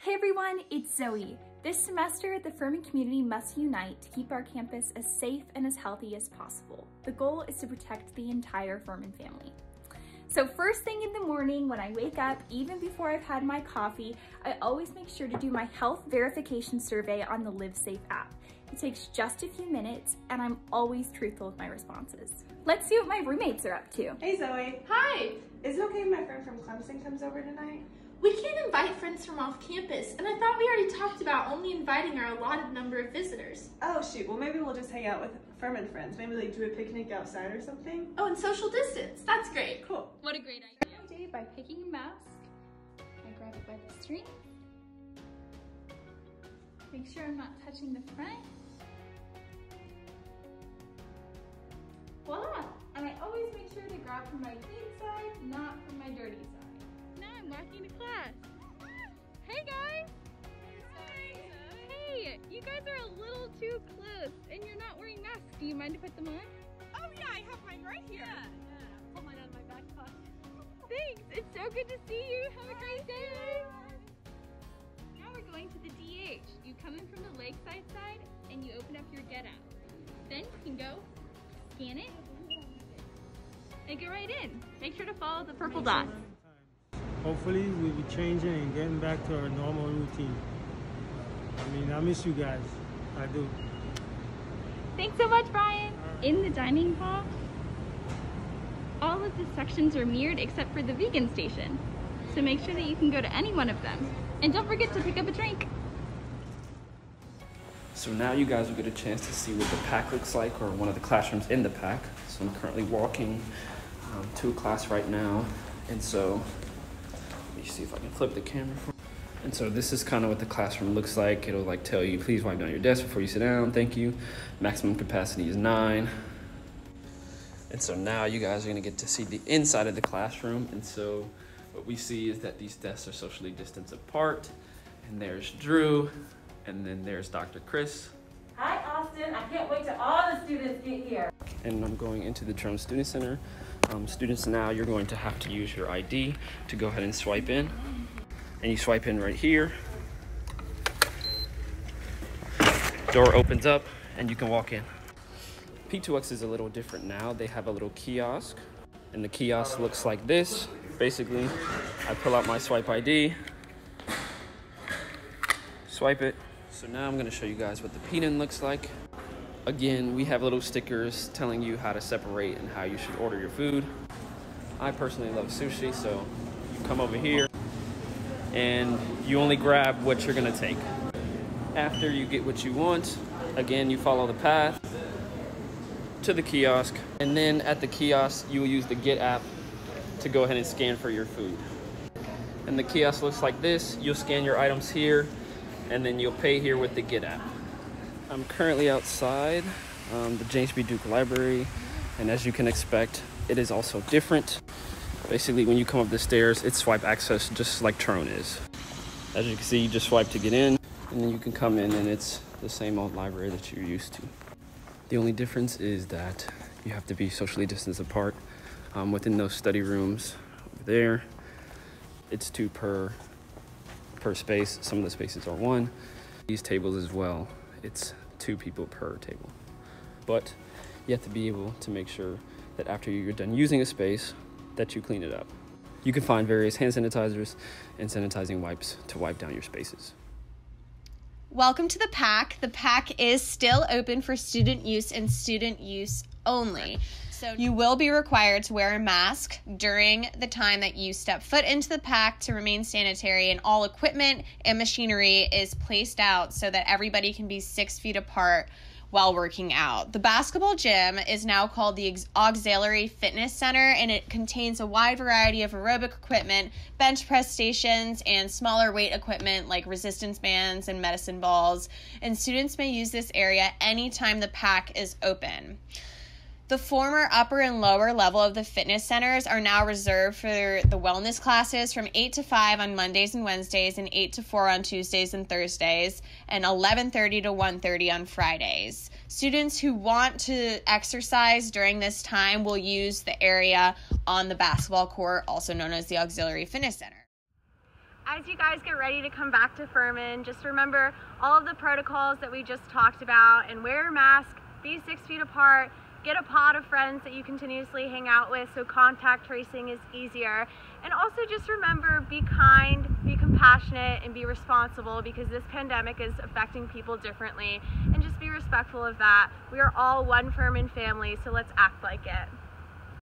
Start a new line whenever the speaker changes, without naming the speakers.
Hey everyone, it's Zoe. This semester, the Furman community must unite to keep our campus as safe and as healthy as possible. The goal is to protect the entire Furman family. So first thing in the morning when I wake up, even before I've had my coffee, I always make sure to do my health verification survey on the LiveSafe app. It takes just a few minutes and I'm always truthful with my responses. Let's see what my roommates are up to.
Hey Zoe,
Hi!
is it okay if my friend from Clemson comes over tonight?
We can't invite friends from off campus, and I thought we already talked about only inviting our allotted number of visitors.
Oh shoot, well maybe we'll just hang out with Furman friends. Maybe like do a picnic outside or something.
Oh, and social distance. That's great.
Cool.
What a great idea. Day by picking a mask. I grab it by the string. Make sure I'm not touching the front. Voila! And I always make sure to grab from my clean
walking to class. Hey guys! Hey, you guys are a little too close and you're not wearing masks. Do you mind to put them on?
Oh yeah, I have mine right here. Yeah, yeah. Pull mine out of my back pocket.
Thanks. It's so good to see you. Have a great day. Now we're going to the DH. You come in from the lakeside side and you open up your get out. Then you can go scan it and go right in. Make sure to follow the purple dots.
Hopefully, we'll be changing and getting back to our normal routine. I mean, I miss you guys. I do.
Thanks so much, Brian. In the dining hall, all of the sections are mirrored except for the vegan station. So make sure that you can go to any one of them. And don't forget to pick up a drink.
So now you guys will get a chance to see what the PAC looks like or one of the classrooms in the PAC. So I'm currently walking um, to a class right now. And so let me see if I can flip the camera. And so this is kind of what the classroom looks like. It'll like tell you, please wipe down your desk before you sit down. Thank you. Maximum capacity is nine. And so now you guys are gonna get to see the inside of the classroom. And so what we see is that these desks are socially distanced apart. And there's Drew, and then there's Dr. Chris.
Hi, Austin. I can't wait till all the students get here.
And I'm going into the Trone Student Center. Um, students, now you're going to have to use your ID to go ahead and swipe in. And you swipe in right here. Door opens up and you can walk in. P2X is a little different now. They have a little kiosk and the kiosk looks like this. Basically, I pull out my swipe ID, swipe it. So now I'm gonna show you guys what the P-Den looks like. Again, we have little stickers telling you how to separate and how you should order your food. I personally love sushi, so you come over here and you only grab what you're gonna take. After you get what you want, again, you follow the path to the kiosk, and then at the kiosk, you will use the Get app to go ahead and scan for your food. And the kiosk looks like this. You'll scan your items here, and then you'll pay here with the Get app. I'm currently outside um, the James B. Duke Library, and as you can expect, it is also different. Basically, when you come up the stairs, it's swipe access just like Trone is. As you can see, you just swipe to get in, and then you can come in, and it's the same old library that you're used to. The only difference is that you have to be socially distanced apart um, within those study rooms over there. It's two per per space. Some of the spaces are one. These tables as well. It's two people per table. But you have to be able to make sure that after you're done using a space, that you clean it up. You can find various hand sanitizers and sanitizing wipes to wipe down your spaces.
Welcome to the PAC. The PAC is still open for student use and student use only. So you will be required to wear a mask during the time that you step foot into the PAC to remain sanitary, and all equipment and machinery is placed out so that everybody can be six feet apart while working out. The basketball gym is now called the Auxiliary Fitness Center and it contains a wide variety of aerobic equipment, bench press stations, and smaller weight equipment like resistance bands and medicine balls. And students may use this area anytime the PAC is open. The former upper and lower level of the fitness centers are now reserved for the wellness classes from 8 to 5 on Mondays and Wednesdays and 8 to 4 on Tuesdays and Thursdays and 11:30 to 1:30 on Fridays. Students who want to exercise during this time will use the area on the basketball court also known as the Auxiliary Fitness Center.
as you guys get ready to come back to Furman, just remember all of the protocols that we just talked about and wear a mask, be six feet apart, get a pod of friends that you continuously hang out with so contact tracing is easier. And also just remember, be kind, be compassionate, and be responsible because this pandemic is affecting people differently. And just be respectful of that. We are all one Furman family, so let's act like it.